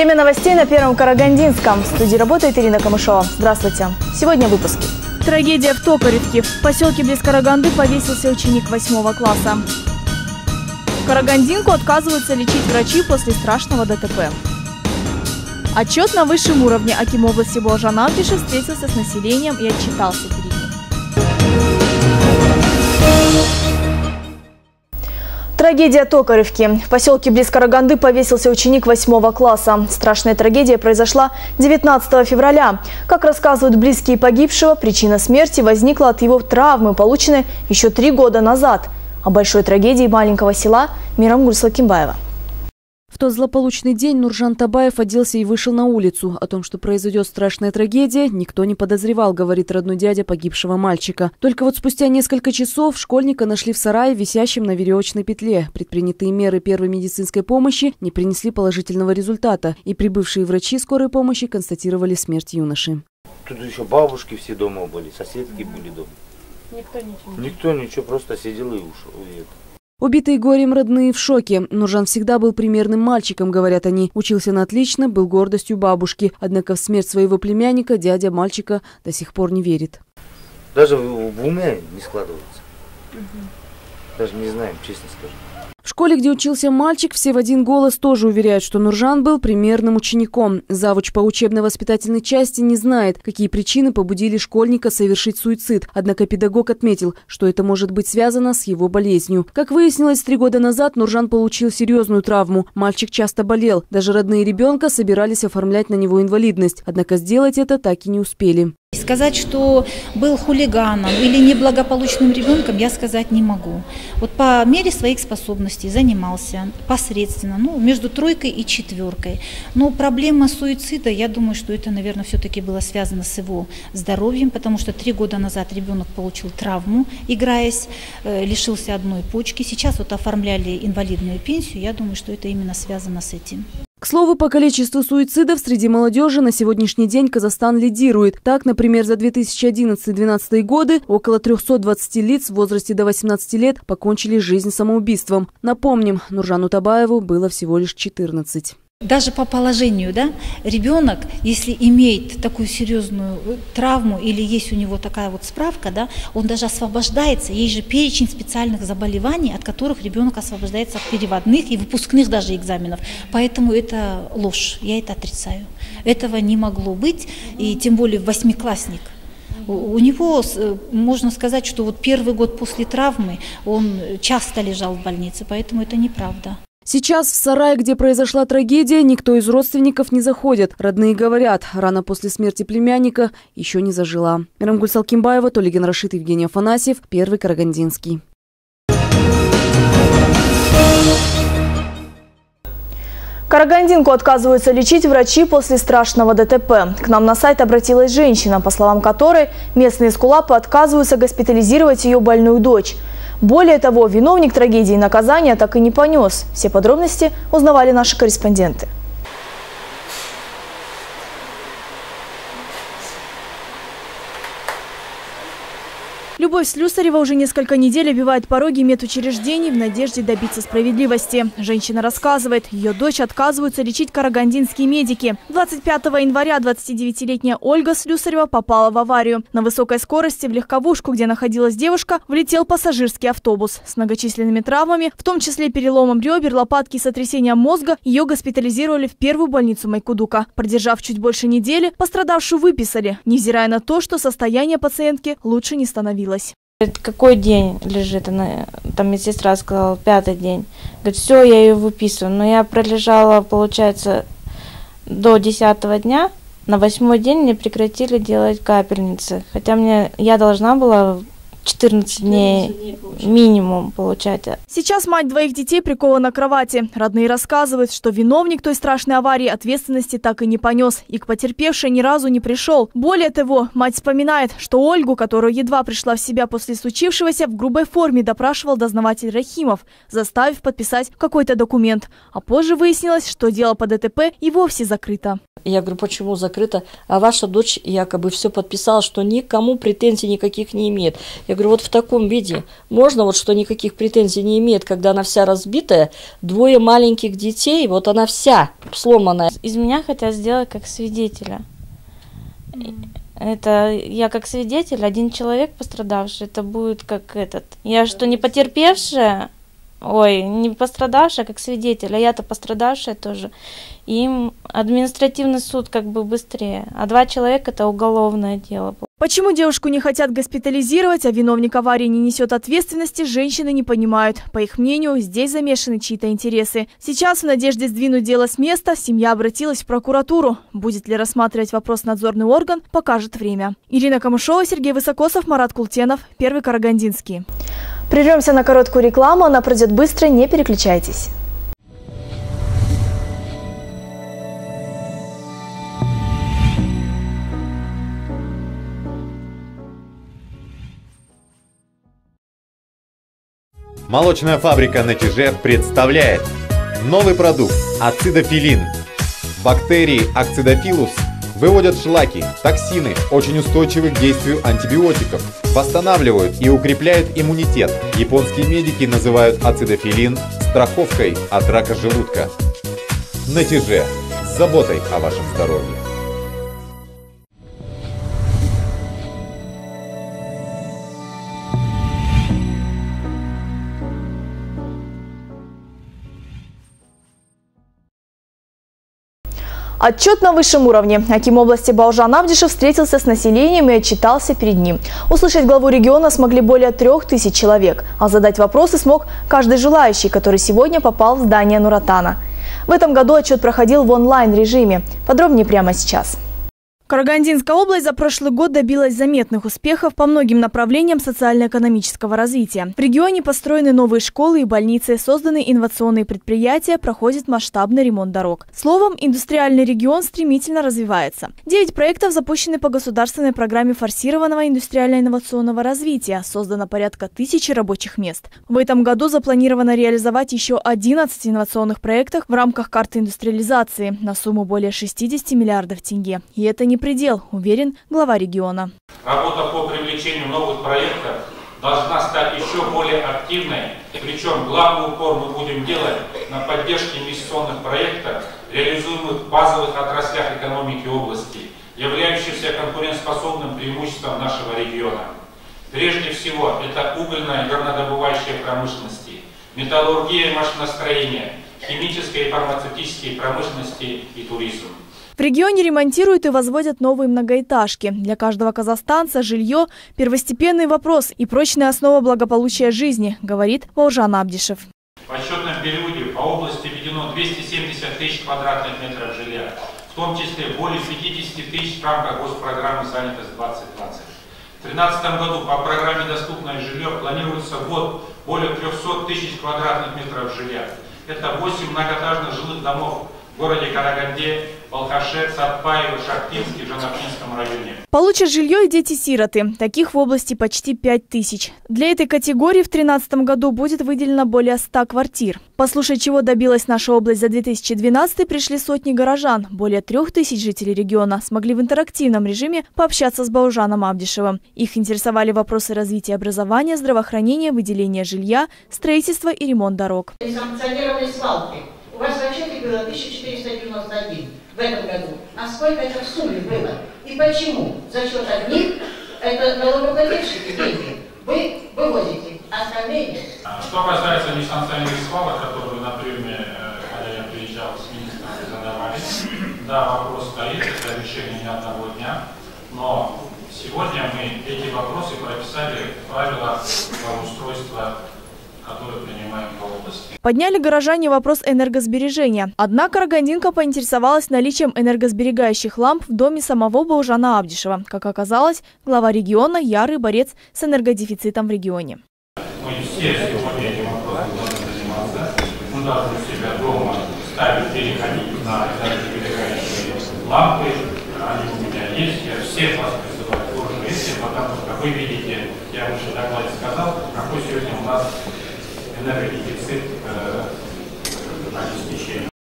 Время новостей на Первом Карагандинском. В студии работает Ирина Камышова. Здравствуйте. Сегодня в. Трагедия в Токаревке. В поселке близ Караганды повесился ученик 8 класса. Карагандинку отказываются лечить врачи после страшного ДТП. Отчет на высшем уровне. Аким области Болжан Антишев встретился с населением и отчитался перед Трагедия Токаревки. В поселке близ Караганды повесился ученик 8 класса. Страшная трагедия произошла 19 февраля. Как рассказывают близкие погибшего, причина смерти возникла от его травмы, полученной еще три года назад. О большой трагедии маленького села Мирам Гульсла-Кимбаева тот злополучный день Нуржан Табаев оделся и вышел на улицу. О том, что произойдет страшная трагедия, никто не подозревал, говорит родной дядя погибшего мальчика. Только вот спустя несколько часов школьника нашли в сарае, висящем на веревочной петле. Предпринятые меры первой медицинской помощи не принесли положительного результата, и прибывшие врачи скорой помощи констатировали смерть юноши. Тут еще бабушки все дома были, соседки были дома. Никто ничего? Никто ничего, просто сидел и ушел. Убитые горем родные в шоке. Нуржан всегда был примерным мальчиком, говорят они. Учился на отлично, был гордостью бабушки. Однако в смерть своего племянника дядя мальчика до сих пор не верит. Даже в, уме не складывается. Даже не знаем, честно скажу. В школе, где учился мальчик, все в один голос тоже уверяют, что Нуржан был примерным учеником. Завуч по учебно-воспитательной части не знает, какие причины побудили школьника совершить суицид. Однако педагог отметил, что это может быть связано с его болезнью. Как выяснилось, три года назад Нуржан получил серьезную травму. Мальчик часто болел. Даже родные ребенка собирались оформлять на него инвалидность. Однако сделать это так и не успели. Сказать, что был хулиганом или неблагополучным ребенком, я сказать не могу. Вот по мере своих способностей занимался посредственно, ну, между тройкой и четверкой. Но проблема суицида, я думаю, что это, наверное, все-таки было связано с его здоровьем, потому что три года назад ребенок получил травму, играясь, э, лишился одной почки. Сейчас вот оформляли инвалидную пенсию, я думаю, что это именно связано с этим. К слову, по количеству суицидов среди молодежи на сегодняшний день Казахстан лидирует. Так, например, за 2011-2012 годы около 320 лиц в возрасте до 18 лет покончили жизнь самоубийством. Напомним, Нуржану Табаеву было всего лишь 14. Даже по положению, да, ребенок, если имеет такую серьезную э, травму или есть у него такая вот справка, да, он даже освобождается. Есть же перечень специальных заболеваний, от которых ребенок освобождается от переводных и выпускных даже экзаменов. Поэтому это ложь, я это отрицаю. Этого не могло быть, и тем более восьмиклассник. У него, э, можно сказать, что вот первый год после травмы он часто лежал в больнице, поэтому это неправда. Сейчас в сарае, где произошла трагедия, никто из родственников не заходит. Родные говорят, рана после смерти племянника еще не зажила. Мирамгуль Салкимбаева, Толигин Рашид, Евгений Афанасьев, Первый Карагандинский. Карагандинку отказываются лечить врачи после страшного ДТП. К нам на сайт обратилась женщина, по словам которой местные скулапы отказываются госпитализировать ее больную дочь. Более того, виновник трагедии наказания так и не понес. Все подробности узнавали наши корреспонденты. Любовь Слюсарева уже несколько недель обивает пороги медучреждений в надежде добиться справедливости. Женщина рассказывает, ее дочь отказываются лечить карагандинские медики. 25 января 29-летняя Ольга Слюсарева попала в аварию. На высокой скорости в легковушку, где находилась девушка, влетел пассажирский автобус. С многочисленными травмами, в том числе переломом ребер, лопатки и сотрясением мозга, ее госпитализировали в первую больницу Майкудука. Продержав чуть больше недели, пострадавшую выписали, невзирая на то, что состояние пациентки лучше не становилось случилось? Какой день лежит? Она, там медсестра сказала, пятый день. Говорит, все, я ее выписываю. Но я пролежала, получается, до десятого дня. На восьмой день мне прекратили делать капельницы. Хотя мне, я должна была 14 дней минимум получать. Сейчас мать двоих детей прикована к кровати. Родные рассказывают, что виновник той страшной аварии ответственности так и не понес и к потерпевшей ни разу не пришел. Более того, мать вспоминает, что Ольгу, которая едва пришла в себя после случившегося, в грубой форме допрашивал дознаватель Рахимов, заставив подписать какой-то документ. А позже выяснилось, что дело по ДТП и вовсе закрыто. Я говорю, почему закрыто? А ваша дочь якобы все подписала, что никому претензий никаких не имеет. Я говорю, вот в таком виде можно, вот что никаких претензий не имеет, когда она вся разбитая, двое маленьких детей, вот она вся сломанная. Из меня хотят сделать как свидетеля. Это я как свидетель, один человек пострадавший, это будет как этот. Я что, не потерпевшая? Ой, не пострадавшая, как свидетель, а я-то пострадавшая тоже. Им административный суд как бы быстрее, а два человека это уголовное дело. Почему девушку не хотят госпитализировать, а виновник аварии не несет ответственности, женщины не понимают. По их мнению, здесь замешаны чьи-то интересы. Сейчас в надежде сдвинуть дело с места семья обратилась в прокуратуру. Будет ли рассматривать вопрос надзорный орган, покажет время. Ирина Камышова, Сергей Высокосов, Марат Култенов, Первый Карагандинский. Прервемся на короткую рекламу, она пройдет быстро, не переключайтесь. Молочная фабрика на Тиже представляет новый продукт ацидофилин. Бактерии акцидофилус выводят шлаки, токсины, очень устойчивы к действию антибиотиков, восстанавливают и укрепляют иммунитет. Японские медики называют ацидофилин страховкой от рака желудка. Натяже с заботой о вашем здоровье. Отчет на высшем уровне. Аким области Баужан Авдишев встретился с населением и отчитался перед ним. Услышать главу региона смогли более трех тысяч человек, а задать вопросы смог каждый желающий, который сегодня попал в здание Нуратана. В этом году отчет проходил в онлайн-режиме. Подробнее прямо сейчас. Карагандинская область за прошлый год добилась заметных успехов по многим направлениям социально-экономического развития. В регионе построены новые школы и больницы, созданы инновационные предприятия, проходит масштабный ремонт дорог. Словом, индустриальный регион стремительно развивается. Девять проектов запущены по государственной программе форсированного индустриально-инновационного развития. Создано порядка тысячи рабочих мест. В этом году запланировано реализовать еще 11 инновационных проектов в рамках карты индустриализации на сумму более 60 миллиардов тенге. И это не предел, уверен глава региона. Работа по привлечению новых проектов должна стать еще более активной, причем главный упор мы будем делать на поддержке инвестиционных проектов, реализуемых в базовых отраслях экономики области, являющихся конкурентоспособным преимуществом нашего региона. Прежде всего, это угольная и горнодобывающая промышленности, металлургия и машиностроение, химические и фармацевтические промышленности и туризм. В регионе ремонтируют и возводят новые многоэтажки. Для каждого казахстанца жилье – первостепенный вопрос и прочная основа благополучия жизни, говорит Волжан Абдишев. В отчетном периоде по области введено 270 тысяч квадратных метров жилья, в том числе более 50 тысяч в рамках госпрограммы «Занятость 2020». В 2013 году по программе «Доступное жилье» планируется год более 300 тысяч квадратных метров жилья. Это 8 многоэтажных жилых домов в городе Караганде, Балхаше, Сатпаево, Шахтинске, Жанапинском районе. Получат жилье и дети-сироты. Таких в области почти 5 тысяч. Для этой категории в 2013 году будет выделено более 100 квартир. Послушать, чего добилась наша область за 2012 пришли сотни горожан. Более трех тысяч жителей региона смогли в интерактивном режиме пообщаться с Баужаном Абдишевым. Их интересовали вопросы развития образования, здравоохранения, выделения жилья, строительства и ремонт дорог. Несанкционированные свалки у вас в расчете было 1491 в этом году. А сколько это в сумме было? И почему за счет одних, это налогоплательщики деньги, вы вывозите, а остальные нет? А что касается несанкционированных свалок, которые на приеме, э, когда я приезжал с министром, задавали, да, вопрос стоит, это решение не одного дня, но сегодня мы эти вопросы прописали в правила благоустройства которые принимаем по области. Подняли горожане вопрос энергосбережения. Однако Карагандинка поинтересовалась наличием энергосберегающих ламп в доме самого Баужана Абдишева. Как оказалось, глава региона – ярый борец с энергодефицитом в регионе. Мы все сегодня этим вопросом должны заниматься. Мы должны себя дома ставить, переходить на энергосберегающие лампы. Они у меня есть. Я всех вас призываю тоже вместе, потому что вы видите, я уже в докладе сказал, какой сегодня у нас э.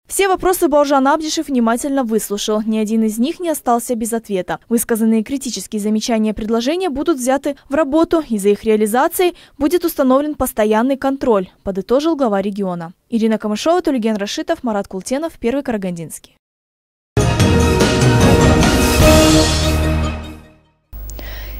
Все вопросы Баужан Абдишев внимательно выслушал. Ни один из них не остался без ответа. Высказанные критические замечания и предложения будут взяты в работу, и за их реализацией будет установлен постоянный контроль, подытожил глава региона. Ирина Камышова, Тулиген Рашитов, Марат Култенов, Первый Карагандинский.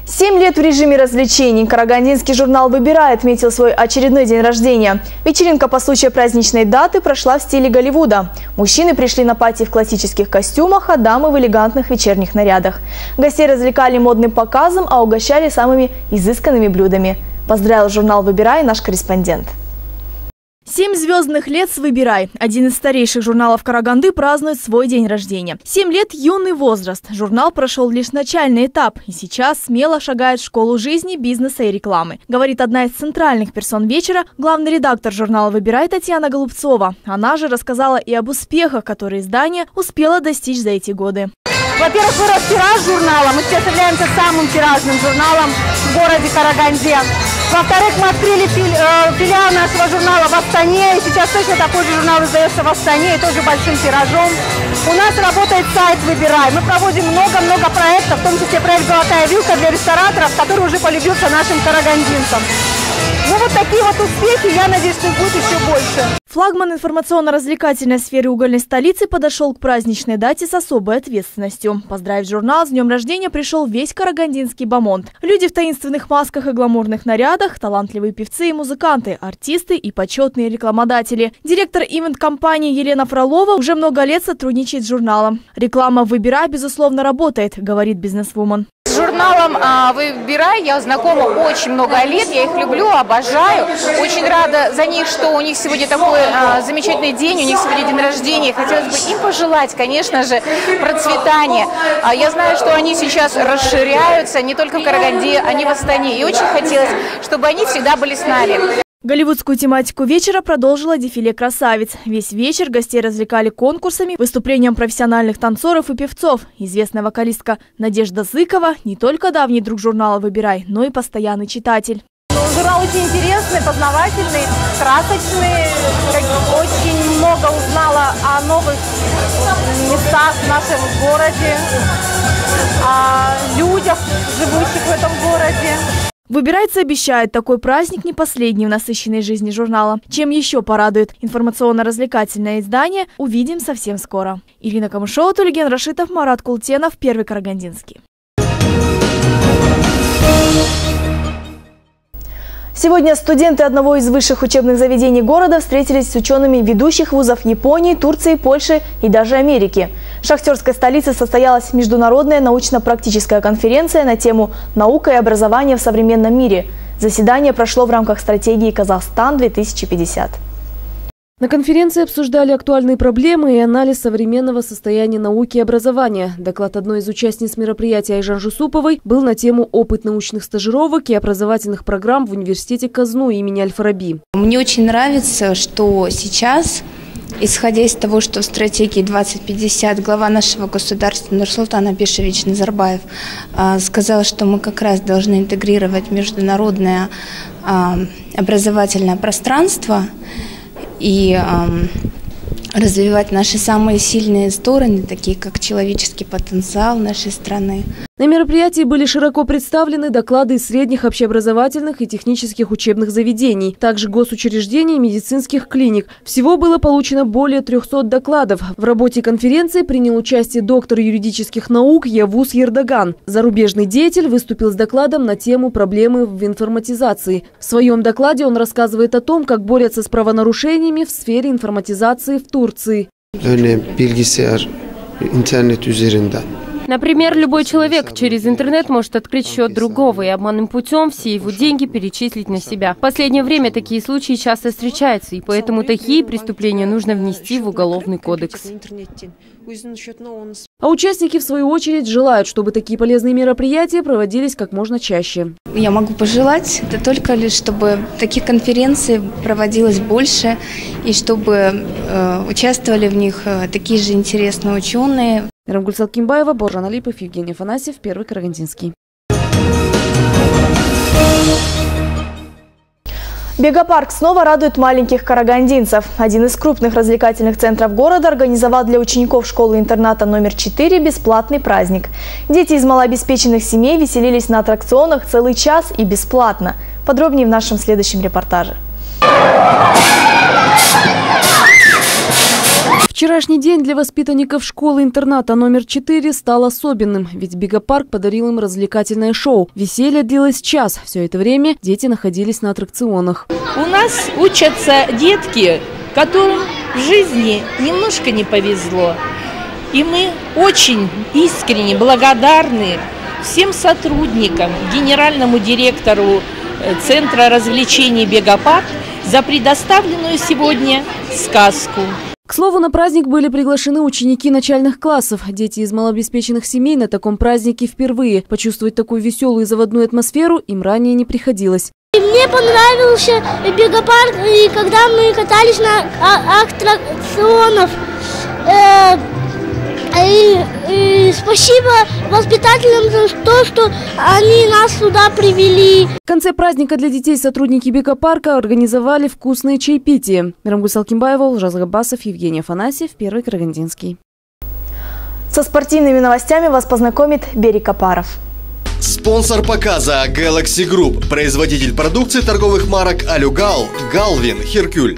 Семь лет в режиме развлечений. Карагандинский журнал «Выбирай» отметил свой очередной день рождения. Вечеринка по случаю праздничной даты прошла в стиле Голливуда. Мужчины пришли на пати в классических костюмах, а дамы в элегантных вечерних нарядах. Гостей развлекали модным показом, а угощали самыми изысканными блюдами. Поздравил журнал «Выбирай» наш корреспондент. Семь звездных лет «Выбирай». Один из старейших журналов Караганды празднует свой день рождения. Семь лет – юный возраст. Журнал прошел лишь начальный этап и сейчас смело шагает в школу жизни, бизнеса и рекламы. Говорит одна из центральных персон вечера, главный редактор журнала «Выбирай» Татьяна Голубцова. Она же рассказала и об успехах, которые издание успело достичь за эти годы. Во-первых, вырос тираж журнала. Мы сейчас являемся самым тиражным журналом в городе Караганде. Во-вторых, мы открыли э, филиал нашего журнала в Астане, и сейчас точно такой же журнал издается в Астане, и тоже большим тиражом. У нас работает сайт «Выбирай». Мы проводим много-много проектов, в том числе проект «Золотая вилка» для рестораторов, который уже полюбился нашим карагандинцам. Ну вот такие вот успехи, я надеюсь, что будет еще больше. Флагман информационно-развлекательной сферы угольной столицы подошел к праздничной дате с особой ответственностью. Поздравить журнал с днем рождения пришел весь карагандинский бомонд. Люди в таинственных масках и гламурных нарядах, талантливые певцы и музыканты, артисты и почетные рекламодатели. Директор ивент-компании Елена Фролова уже много лет сотрудничает с журналом. Реклама «Выбирай» безусловно работает, говорит бизнесвумен журналом а, «Выбирай» я знакома очень много лет, я их люблю, обожаю. Очень рада за них, что у них сегодня такой а, замечательный день, у них сегодня день рождения. Хотелось бы им пожелать, конечно же, процветания. А, я знаю, что они сейчас расширяются не только в Караганде, они в Астане. И очень хотелось, чтобы они всегда были с нами. Голливудскую тематику вечера продолжила дефиле «Красавиц». Весь вечер гостей развлекали конкурсами, выступлением профессиональных танцоров и певцов. Известная вокалистка Надежда Зыкова не только давний друг журнала «Выбирай», но и постоянный читатель. Журнал очень интересный, познавательный, красочный. Очень много узнала о новых местах в нашем городе, о людях, живущих в этом городе. Выбирается обещает, такой праздник не последний в насыщенной жизни журнала. Чем еще порадует информационно-развлекательное издание, увидим совсем скоро. Ирина Камышова, Тулиген Рашитов, Марат Култенов, Первый Карагандинский. Сегодня студенты одного из высших учебных заведений города встретились с учеными ведущих вузов Японии, Турции, Польши и даже Америки. В шахтерской столице состоялась международная научно-практическая конференция на тему «Наука и образование в современном мире». Заседание прошло в рамках стратегии «Казахстан-2050». На конференции обсуждали актуальные проблемы и анализ современного состояния науки и образования. Доклад одной из участниц мероприятия Айжан Жусуповой был на тему опыт научных стажировок и образовательных программ в университете Казну имени Аль-Фараби. Мне очень нравится, что сейчас Исходя из того, что в стратегии 2050 глава нашего государства Нурсултан Абишевич Назарбаев а, сказал, что мы как раз должны интегрировать международное а, образовательное пространство – и развивать наши самые сильные стороны, такие как человеческий потенциал нашей страны. На мероприятии были широко представлены доклады из средних общеобразовательных и технических учебных заведений, также госучреждений и медицинских клиник. Всего было получено более 300 докладов. В работе конференции принял участие доктор юридических наук Явус Ердоган. Зарубежный деятель выступил с докладом на тему проблемы в информатизации. В своем докладе он рассказывает о том, как борются с правонарушениями в сфере информатизации в Турции. Интернет üzerinden Например, любой человек через интернет может открыть счет другого и обманным путем все его деньги перечислить на себя. В последнее время такие случаи часто встречаются, и поэтому такие преступления нужно внести в Уголовный кодекс. А участники, в свою очередь, желают, чтобы такие полезные мероприятия проводились как можно чаще. Я могу пожелать, это только лишь, чтобы таких конференций проводилось больше, и чтобы э, участвовали в них э, такие же интересные ученые. Рамгуль Салкимбаева, Боржан Алипов, Евгений Афанасьев, Первый Карагандинский. Бегапарк снова радует маленьких карагандинцев. Один из крупных развлекательных центров города организовал для учеников школы-интерната номер 4 бесплатный праздник. Дети из малообеспеченных семей веселились на аттракционах целый час и бесплатно. Подробнее в нашем следующем репортаже. Вчерашний день для воспитанников школы-интерната номер 4 стал особенным, ведь Бегапарк подарил им развлекательное шоу. Веселье длилось час. Все это время дети находились на аттракционах. У нас учатся детки, которым в жизни немножко не повезло. И мы очень искренне благодарны всем сотрудникам, генеральному директору э, Центра развлечений «Бегапарк» за предоставленную сегодня сказку. К слову, на праздник были приглашены ученики начальных классов. Дети из малообеспеченных семей на таком празднике впервые. Почувствовать такую веселую и заводную атмосферу им ранее не приходилось. Мне понравился бегопарк, и когда мы катались на а, аттракционах. Э, и, и спасибо воспитателям за то, что они нас сюда привели. В конце праздника для детей сотрудники Бекопарка организовали вкусные чаепития. Рамгус Алкимбаева, Ужас Габасов, Евгений Афанасьев, Первый Карагандинский. Со спортивными новостями вас познакомит Берег Капаров. Спонсор показа Galaxy Group, производитель продукции торговых марок Алюгал, Галвин, Херкюль.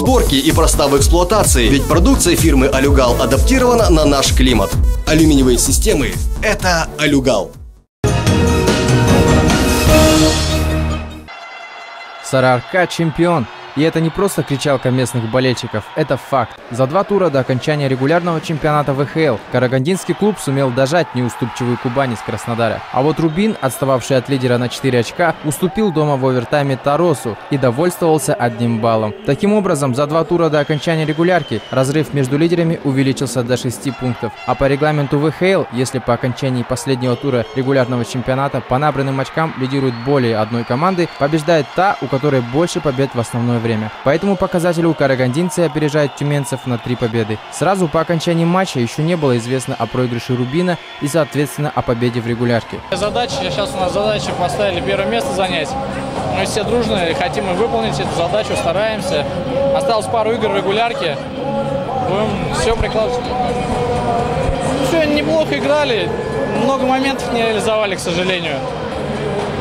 сборке и проста в эксплуатации, ведь продукция фирмы Алюгал адаптирована на наш климат. Алюминиевые системы – это Алюгал. Сарарка чемпион – и это не просто кричалка местных болельщиков, это факт. За два тура до окончания регулярного чемпионата ВХЛ Карагандинский клуб сумел дожать неуступчивую Кубань из Краснодара. А вот Рубин, отстававший от лидера на 4 очка, уступил дома в овертайме Таросу и довольствовался одним баллом. Таким образом, за два тура до окончания регулярки разрыв между лидерами увеличился до 6 пунктов. А по регламенту ВХЛ, если по окончании последнего тура регулярного чемпионата по набранным очкам лидирует более одной команды, побеждает та, у которой больше побед в основной время. По этому показателю карагандинцы опережают тюменцев на три победы. Сразу по окончании матча еще не было известно о проигрыше Рубина и, соответственно, о победе в регулярке. Задача, сейчас у нас задача поставили первое место занять. Мы все дружно хотим и выполнить эту задачу, стараемся. Осталось пару игр в регулярке. Будем все прикладывать. Ну, сегодня неплохо играли, много моментов не реализовали, к сожалению.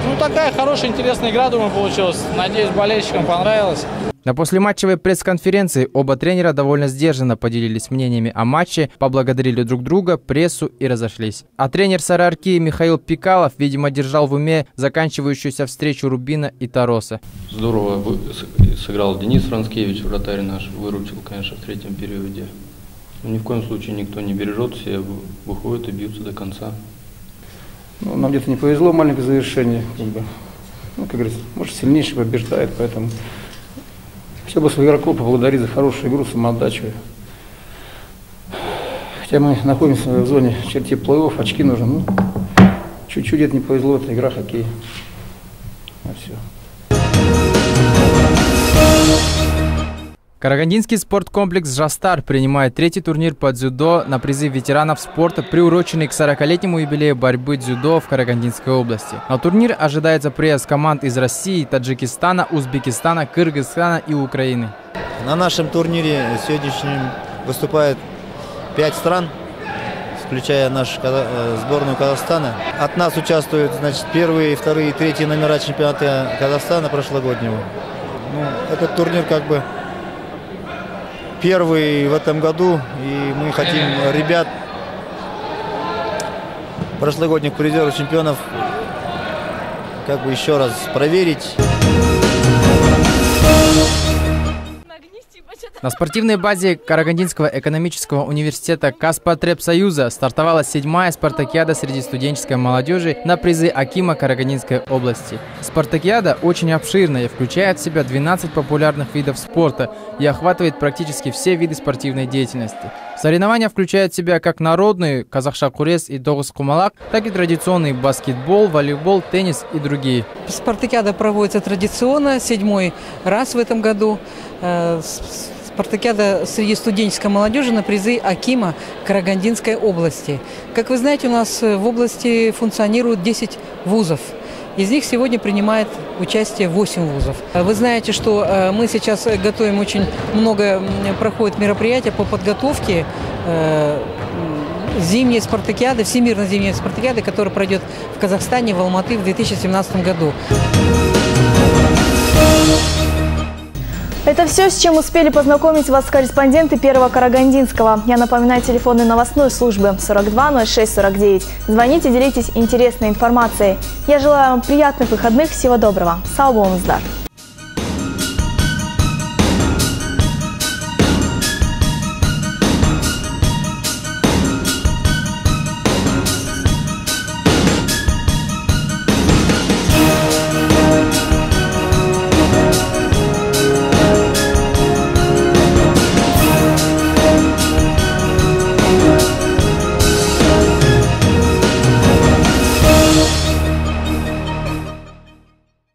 Ну, такая хорошая, интересная игра, думаю, получилась. Надеюсь, болельщикам понравилось. На послематчевой пресс-конференции оба тренера довольно сдержанно поделились мнениями о матче, поблагодарили друг друга, прессу и разошлись. А тренер Сарарки Михаил Пикалов, видимо, держал в уме заканчивающуюся встречу Рубина и Тароса. Здорово сыграл Денис Францкевич, вратарь наш, выручил, конечно, в третьем периоде. Но ни в коем случае никто не бережет, все выходят и бьются до конца. Ну, нам где-то не повезло, маленькое завершение. Как бы. Ну, как говорится, может, сильнейший побеждает, поэтому все бы своих игроков поблагодарить за хорошую игру, самоотдачу. Хотя мы находимся в зоне черте плей-офф, очки нужны. Ну, чуть-чуть где-то не повезло, это игра хоккей. Карагандинский спорткомплекс «Жастар» принимает третий турнир по дзюдо на призыв ветеранов спорта, приуроченный к 40-летнему юбилею борьбы дзюдо в Карагандинской области. На турнир ожидается приезд команд из России, Таджикистана, Узбекистана, Кыргызстана и Украины. На нашем турнире сегодняшнем выступает пять стран, включая нашу э, сборную Казахстана. От нас участвуют значит, первые, вторые и третьи номера чемпионата Казахстана прошлогоднего. Ну, этот турнир как бы первый в этом году, и мы хотим ребят, прошлогодних призеров чемпионов, как бы еще раз проверить. На спортивной базе Карагандинского экономического университета Каспотребсоюза стартовала седьмая спартакиада среди студенческой молодежи на призы Акима Карагандинской области. Спартакиада очень обширная включает в себя 12 популярных видов спорта и охватывает практически все виды спортивной деятельности. Соревнования включают в себя как народные казахша-курес и догус-кумалак, так и традиционный баскетбол, волейбол, теннис и другие. Спартакиада проводится традиционно, седьмой раз в этом году. Спартакиада среди студенческой молодежи на призы Акима Карагандинской области. Как вы знаете, у нас в области функционирует 10 вузов. Из них сегодня принимает участие 8 вузов. Вы знаете, что э, мы сейчас готовим очень много, проходит мероприятия по подготовке э, зимней спартакиады, всемирной зимней спартакиады, которая пройдет в Казахстане, в Алматы в 2017 году. Это все, с чем успели познакомить вас корреспонденты Первого Карагандинского. Я напоминаю телефоны новостной службы 42 06 49. Звоните, делитесь интересной информацией. Я желаю вам приятных выходных. Всего доброго. Сау Саубон